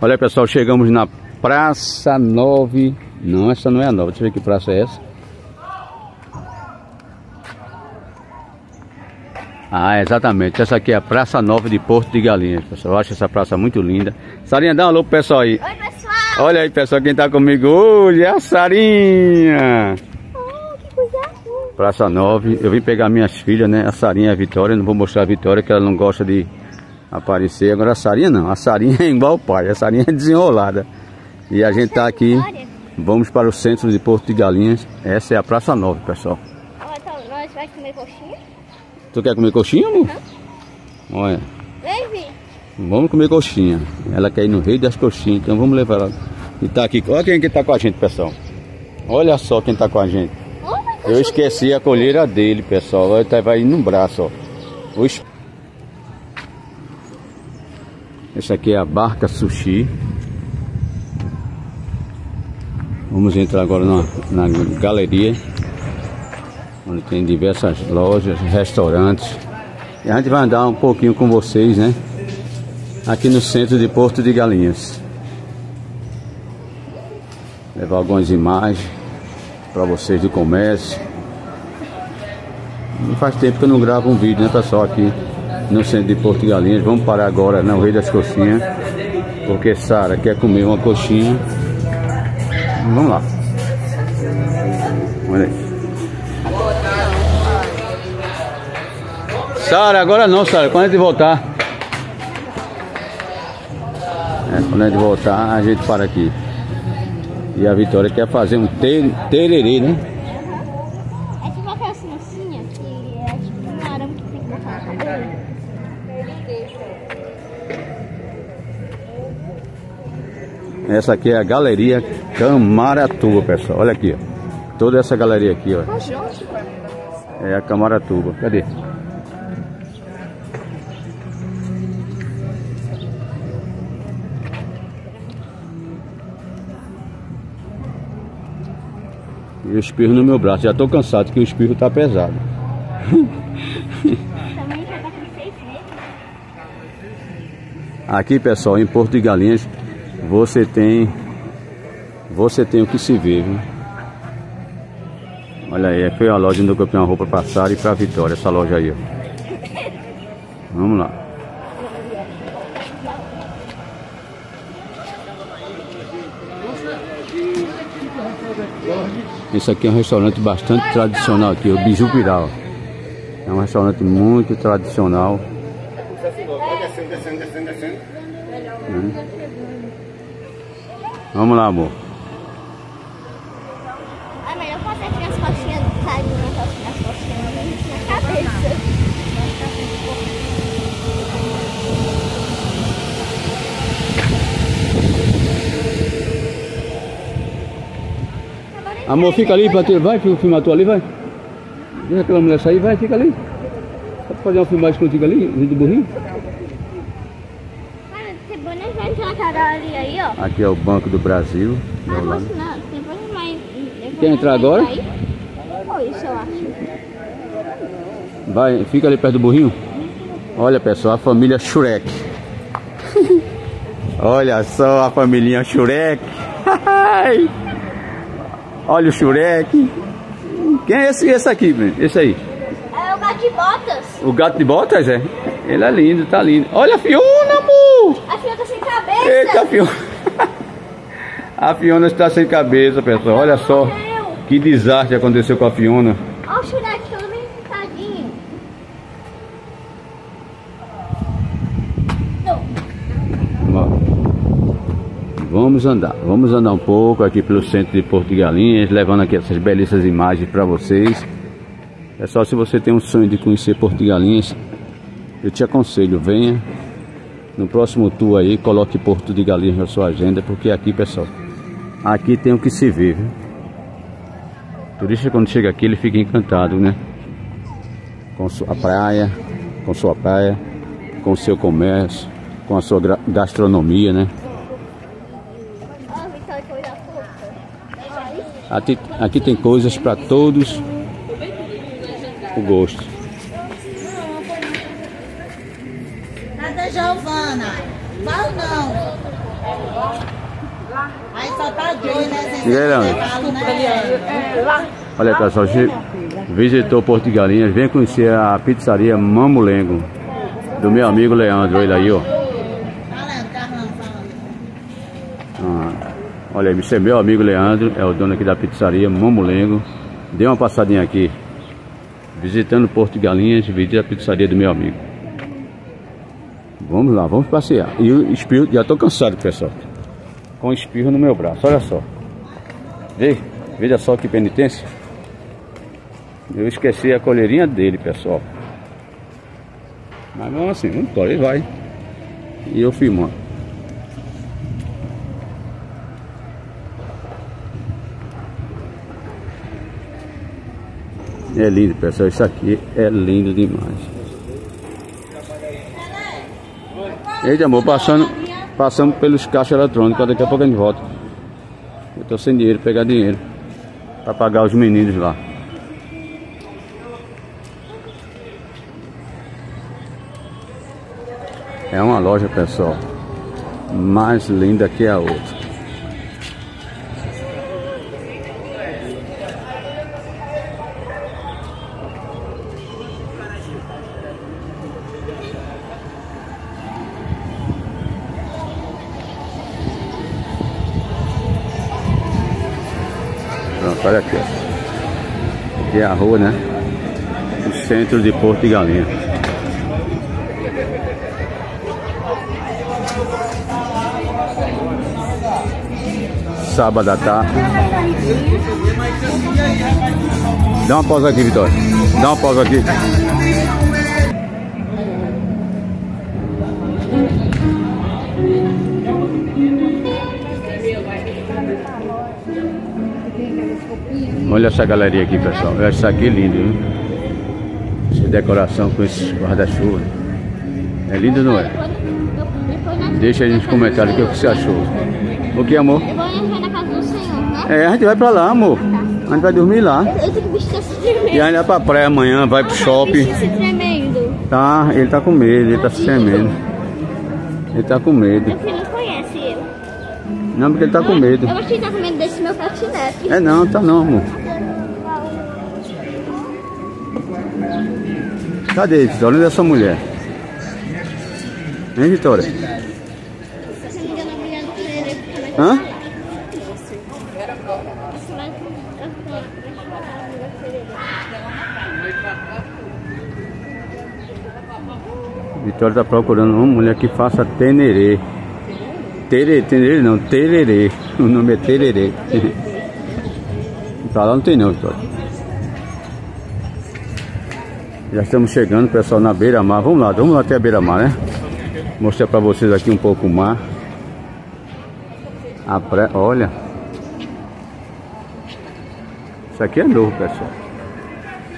Olha pessoal, chegamos na Praça 9. Não, essa não é a nova. Deixa eu ver que praça é essa. Ah, exatamente. Essa aqui é a Praça Nova de Porto de Galinhas, pessoal. Eu acho essa praça muito linda. Sarinha, dá um alô pro pessoal aí. Oi, pessoal! Olha aí, pessoal, quem tá comigo hoje é a Sarinha. Oh, que coisa boa! Praça 9. Eu vim pegar minhas filhas, né? A Sarinha e a Vitória. Não vou mostrar a Vitória, que ela não gosta de aparecer. Agora a Sarinha não. A Sarinha é igual o pai. A Sarinha é desenrolada. E a gente tá aqui. Vamos para o centro de Porto de Galinhas. Essa é a Praça 9, pessoal. Ó, então nós vai comer coxinha? Tu quer comer coxinha, amor? Olha. Vem, Vi. Vamos comer coxinha. Ela quer ir no rei das coxinhas, então vamos levar ela. E tá aqui. Olha quem que tá com a gente, pessoal. Olha só quem tá com a gente. Eu esqueci a colheira dele, pessoal. Ele tá- vai no braço, ó. Essa aqui é a Barca Sushi. Vamos entrar agora na, na galeria. Onde tem diversas lojas, restaurantes. E a gente vai andar um pouquinho com vocês, né? Aqui no centro de Porto de Galinhas. Levar algumas imagens para vocês do comércio. Não faz tempo que eu não gravo um vídeo, né, pessoal, aqui no centro de Porto de Galinhas. Vamos parar agora no Rei das Coxinhas, porque Sara quer comer uma coxinha. Vamos lá. Olha aí. Sara, agora não, Sara, quando a gente voltar. É, quando a gente voltar, a gente para aqui. E a Vitória quer fazer um ter- tererê, né? É tipo aquela sinucinha que é tipo um arame que tem que botar no cabelo. Essa aqui é a Galeria Camaratuba, pessoal. Olha aqui, ó. Toda essa galeria aqui, ó. É a Camaratuba. Cadê? E o espirro no meu braço. Já tô cansado que o espirro tá pesado. Também já tá com seis meses. Aqui, pessoal, em Porto de Galinhas, você tem você tem o que se ver, viu? Olha aí, foi a loja onde eu comprei uma roupa pra Sara e pra Vitória, essa loja aí, ó. Vamos lá. Esse aqui é um restaurante bastante tradicional aqui, o Biju Pirá, ó. É um restaurante muito tradicional. Vamos lá, amor. É melhor fazer aqui as coxinhas do carinho, né? As coxinhas na cabeça. Amor, fica ali pra ti. Vai filmar tu ali, vai. Deixa aquela mulher sair, vai, fica ali. Pode fazer uma filmagem contigo ali, do burrinho? Cara, depois nós aí, ó. Aqui é o Banco do Brasil. Ah, posso não. Depois depois Quer entrar agora? Ou isso, eu acho. Vai, fica ali perto do burrinho. Olha, pessoal, a família Shurek. Olha só a família Shurek. Olha o Shurek. Quem é esse, esse aqui, velho? Esse aí? É o gato de botas. O gato de botas, é? Ele é lindo, tá lindo. Olha a Fiona, amor! A filha tá. Eita, a Fiona. A Fiona está sem cabeça, pessoal. Olha só que desastre aconteceu com a Fiona. Olha o Shrek todo. Vamos andar, vamos andar um pouco aqui pelo centro de Porto de Galinhas, levando aqui essas belíssimas imagens para vocês. É só se você tem um sonho de conhecer Porto de Galinhas, eu te aconselho, venha no próximo tour aí, coloque Porto de Galinhas na sua agenda, porque aqui, pessoal, aqui tem o que se ver, viu? O turista quando chega aqui, ele fica encantado, né? Com sua praia, com sua praia, com seu comércio, com a sua gastronomia, né? Aqui, aqui tem coisas para todos o gosto. Giovana. Fala não. Aí, Leandro. Olha pessoal, você visitou Porto de Galinhas, vem conhecer a pizzaria Mamulengo do meu amigo Leandro, olha aí, ó. Ah, olha aí, esse é meu amigo Leandro, é o dono aqui da pizzaria Mamulengo. Dê uma passadinha aqui, visitando Porto de Galinhas, visite a pizzaria do meu amigo. Vamos lá, vamos passear. E o espirro, já tô cansado, pessoal. Com espirro no meu braço, olha só. Veja, veja só que penitência. Eu esqueci a colherinha dele, pessoal. Mas mesmo assim, embora, ele vai. E eu filmando. É lindo, pessoal. Isso aqui é lindo demais. Eita, amor, passando, passando pelos caixas eletrônicos. Daqui a pouco a gente volta. Eu tô sem dinheiro, pegar dinheiro. Pra pagar os meninos lá. É uma loja, pessoal, mais linda que a outra. É a rua, né? O centro de Porto de Galinha. sábado à tarde. Dá uma pausa aqui, Vitória. Dá uma pausa aqui. Olha essa galeria aqui, pessoal. Essa aqui é lindo, viu? Essa decoração com esses guarda-chuva. É lindo, não é? Deixa aí nos comentários o que você achou. O que, amor? Eu vou entrar na casa do senhor, né? É, a gente vai pra lá, amor. A gente vai dormir lá. Eu tenho que vestir esse tremendo. E a gente vai pra praia amanhã, vai pro shopping. Vestir esse tremendo. Tá, ele tá com medo, ele tá se tremendo. Ele tá com medo. Não, porque ele tá com medo. Eu acho que ele tá com medo desse meu patinete. É não, tá não, amor. Cadê, Vitória? Onde é essa mulher? Hein, Vitória? Hã? Vitória tá procurando uma mulher que faça tenerê. Tererê, tenerê não, tererê. O nome é tererê. Tá lá não tem não, Vitória. Já estamos chegando, pessoal, na beira-mar. Vamos lá, vamos lá até a beira-mar, né? Mostrar pra vocês aqui um pouco o mar. A olha. Isso aqui é novo, pessoal.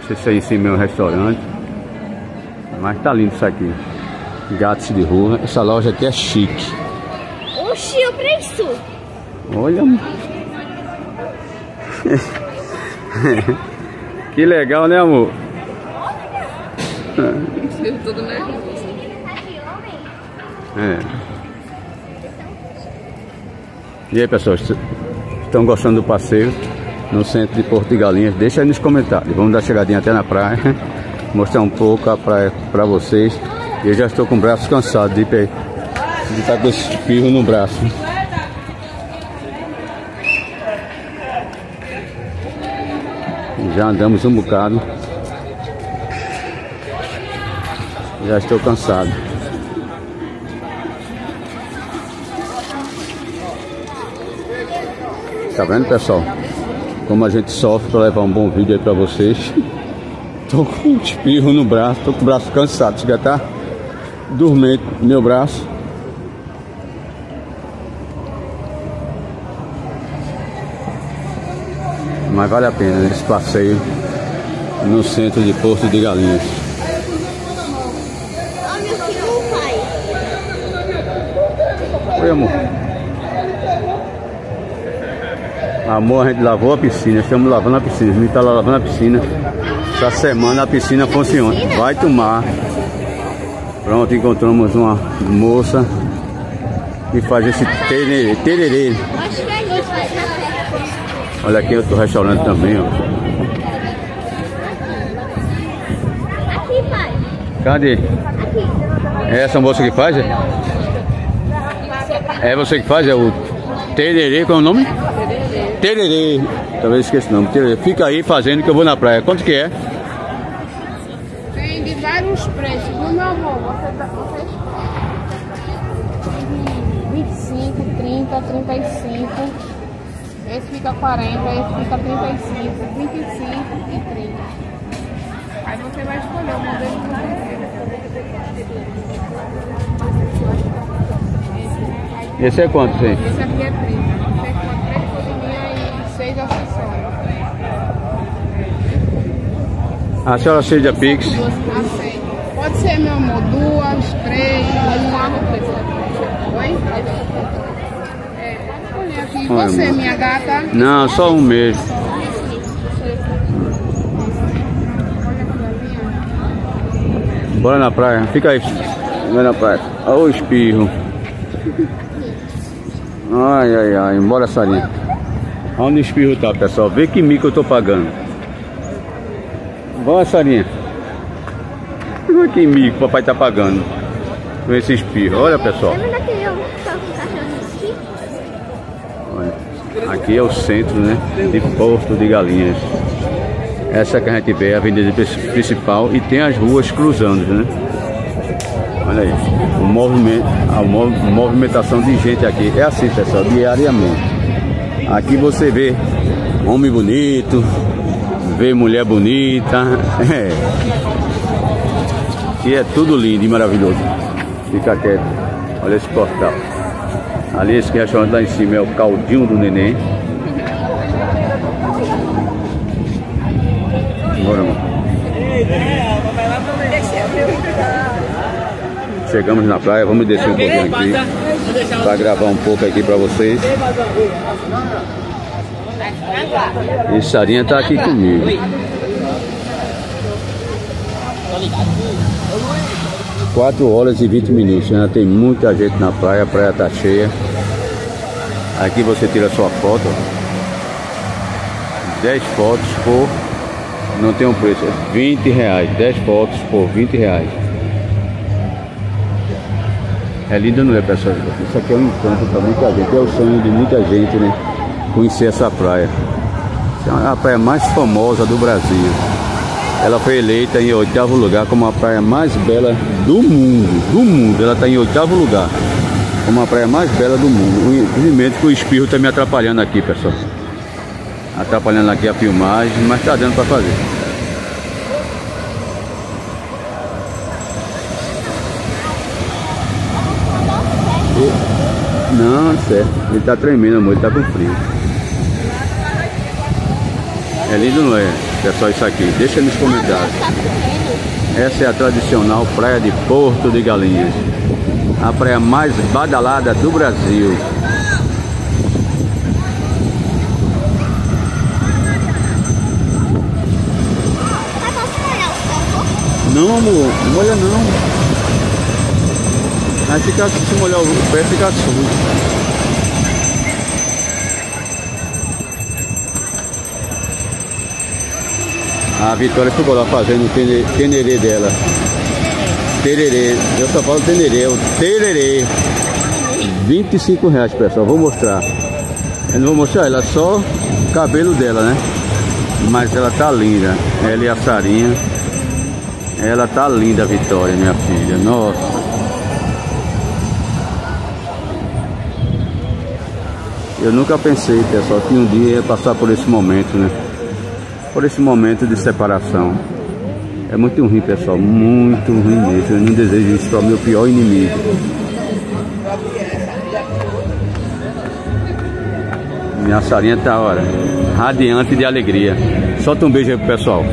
Não sei se aí em cima é restaurante. Mas tá lindo isso aqui. Gatos de rua. Essa loja aqui é chique. Oxi, o preço. Olha. que legal, né, amor? É. E aí, pessoal, est- estão gostando do passeio no centro de Porto de Galinhas? Deixa aí nos comentários. Vamos dar chegadinha até na praia, mostrar um pouco a praia para vocês. Eu já estou com o braço cansado de de estar com esse espirro no braço. Já andamos um bocado. Já estou cansado. Tá vendo, pessoal? Como a gente sofre para levar um bom vídeo aí para vocês. Tô com um espirro no braço, tô com o braço cansado. Chega tá dormente meu braço. Mas vale a pena esse passeio no centro de Porto de Galinhas. Oi, amor. Amor, a gente lavou a piscina, estamos lavando a piscina. A gente está lavando a piscina. Essa semana a piscina funciona. Vai tomar. Pronto, encontramos uma moça que faz esse tererê. tererê. Olha aqui outro restaurante também, ó. Aqui, pai. Cadê? Aqui. É essa moça que faz? É, é você que faz? É o Tererê, qual é o nome? Tererê. Talvez esqueça o nome. Tererê. Fica aí fazendo que eu vou na praia. Quanto que é? Tem de vários preços, meu amor? Você, tá- você escolhe. 25, 30, 35. Esse fica 40, esse fica 35, 25 e 30. Aí você vai escolher o modelo que você quer. Esse é quanto, gente? Esse aqui é 30. Você com 3 cozinhas e 6 acessórios. A senhora seja Pix. Aceito. Pode ser, meu amor, duas, três, uma. Oi? É, pode Você, amor. minha gata. Não, só um mês. Bora na praia. Fica aí. Vai na praia. Olha o espirro. Ai, ai, ai. Bora, Sarinha. Onde o espirro tá, pessoal? Vê que mico eu tô pagando. Bora, Sarinha. Olha que mico o papai tá pagando. Com esse espirro. Olha, pessoal. Aqui é o centro, né, de Porto de Galinhas. Essa que a gente vê é a avenida prin- principal e tem as ruas cruzando, né? Olha aí, o movimento, a mov- movimentação de gente aqui é assim, pessoal, diariamente. Aqui você vê homem bonito, vê mulher bonita, é. Aqui é tudo lindo e maravilhoso. Fica quieto, olha esse portal. Ali esse restaurante lá em cima é o caldinho do neném. Bora, mano. Chegamos na praia, vamos descer um pouquinho aqui para gravar um pouco aqui para vocês. E Sarinha tá aqui comigo. Quatro horas e 20 minutos, ainda tem muita gente na praia, a praia tá cheia. Aqui você tira sua foto. ó. 10 fotos por. Não tem um preço, é 20 reais. 10 fotos por 20 reais. É lindo, não é, pessoal? Isso aqui é um encanto para muita gente. É o sonho de muita gente, né? Conhecer essa praia. É a praia mais famosa do Brasil. Ela foi eleita em oitavo lugar como a praia mais bela do mundo. Do mundo. Ela está em oitavo lugar. Como a praia mais bela do mundo. Infelizmente que o espirro está me atrapalhando aqui, pessoal. Atrapalhando aqui a filmagem, mas está dando para fazer. Não, certo. Ele está tremendo, amor. Ele está com frio. É lindo, não é? Pessoal, isso aqui. Deixa nos comentários. Tá. Essa é a tradicional praia de Porto de Galinhas. A praia mais badalada do Brasil. Não, amor, não molha não. Aí fica, se molhar o pé, fica sujo. A Vitória ficou lá fazendo o tene- tenerê dela. Tererê. Eu só falo tenerê, é o tererê. 25 reais, pessoal. Vou mostrar. Eu não vou mostrar ela, só o cabelo dela, né? Mas ela tá linda. Ela e a Sarinha. Ela tá linda, Vitória, minha filha. Nossa. Eu nunca pensei, pessoal, que um dia ia passar por esse momento, né? Por esse momento de separação. É muito ruim, pessoal. Muito ruim mesmo. Eu não desejo isso para o meu pior inimigo. Minha sarinha tá, olha, radiante de alegria. Solta um beijo aí pro pessoal.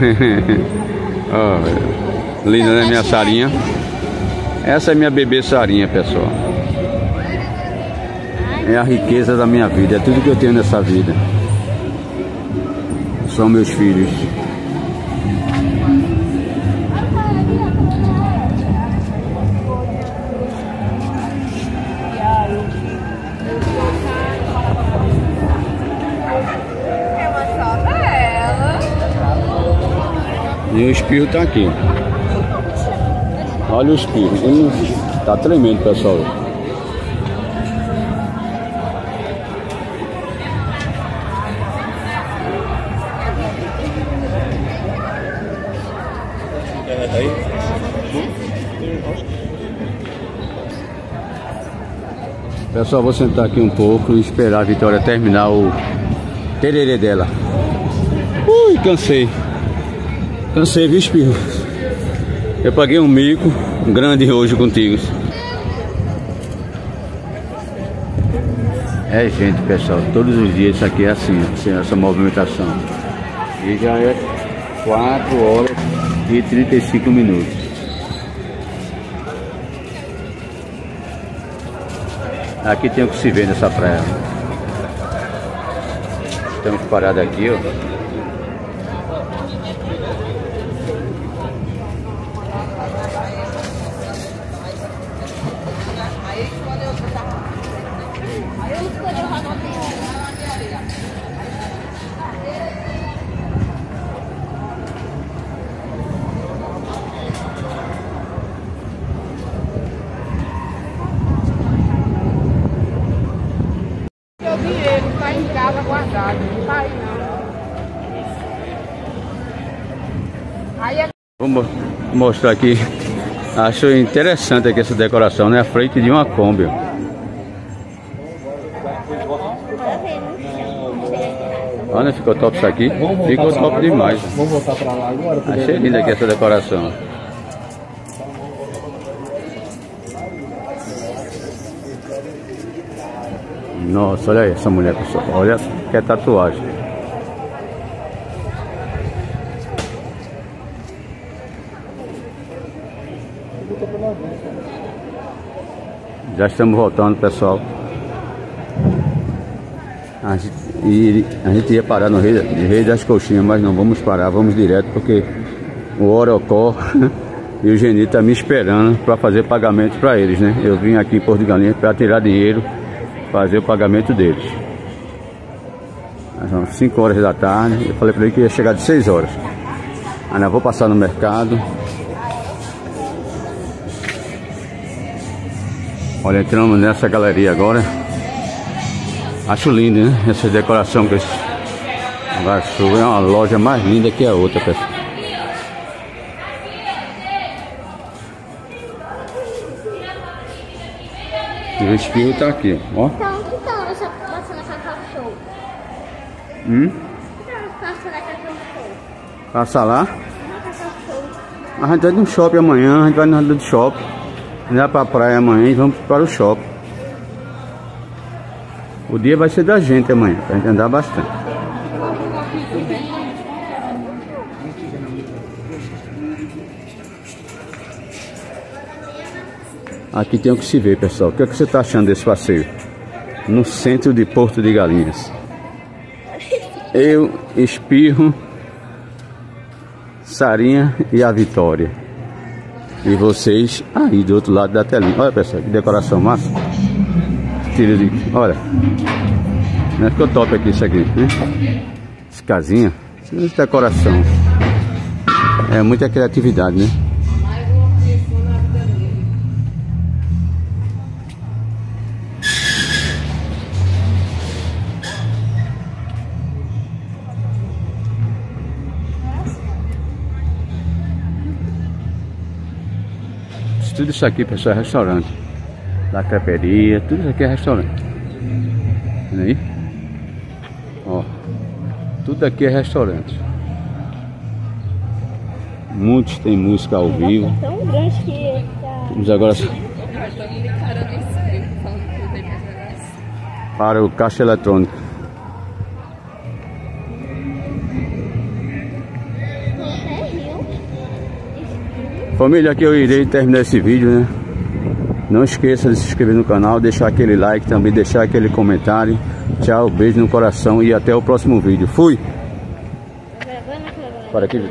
Ó, linda, né, minha sarinha? Essa é minha bebê sarinha, pessoal. É a riqueza da minha vida, é tudo que eu tenho nessa vida são meus filhos. E o espirro tá aqui. Olha o espirro. Hum, tá tremendo, pessoal. Pessoal, vou sentar aqui um pouco e esperar a Vitória terminar o tererê dela. Ui, cansei. Cansei, viu, espirro? Eu paguei um mico grande hoje contigo. É, gente, pessoal, todos os dias isso aqui é assim, assim essa movimentação. E já é 4 horas e 35 minutos. Aqui tem o que se ver nessa praia. Estamos parados aqui, ó. Mostrar aqui. Acho interessante aqui essa decoração, né? A frente de uma Kombi. Olha, ficou top isso aqui. Ficou top demais. Vamos voltar pra lá agora. Achei linda aqui essa decoração. Nossa, olha aí essa mulher, pessoal. Olha que é tatuagem. Já estamos voltando, pessoal. A gente, e a gente ia parar no Rei, Rei das Coxinhas, mas não vamos parar, vamos direto porque o Orocó e o Geni tá me esperando para fazer pagamento para eles, né? Eu vim aqui em Porto de para tirar dinheiro, fazer o pagamento deles. São 5 horas da tarde. Eu falei para ele que ia chegar de 6 horas. Ainda vou passar no mercado, Olha, entramos nessa galeria agora. Acho lindo, né? Essa decoração com esse. É uma loja mais linda que a outra, pessoal. E o espirro tá aqui, ó. Então, que tal você passando a Cacau Show? Hum? Que tal passando a Cacau Show? Passa lá. Não, Cacau Show. A gente vai no shopping amanhã, a gente vai no shopping. Andar pra praia amanhã e vamos para o shopping. O dia vai ser da gente amanhã, pra gente andar bastante. Aqui tem o que se ver, pessoal. O que, é que você está achando desse passeio? No centro de Porto de Galinhas. Eu, Espirro, Sarinha e a Vitória. E vocês aí do outro lado da telinha. Olha pessoal, que decoração massa. Tira de. Olha. Né? Ficou top aqui isso aqui, né? Essa casinha. Essa decoração. É muita criatividade, né? Tudo isso aqui, pessoal, é restaurante. Da creperia, tudo isso aqui é restaurante. Vendo aí? Ó. Tudo aqui é restaurante. Muitos tem música ao vivo. É tão grande que tá... Vamos agora para o caixa eletrônico. Família, aqui eu irei terminar esse vídeo, né? Não esqueça de se inscrever no canal, deixar aquele like, também deixar aquele comentário. Tchau, beijo no coração e até o próximo vídeo. Fui! Para aqui,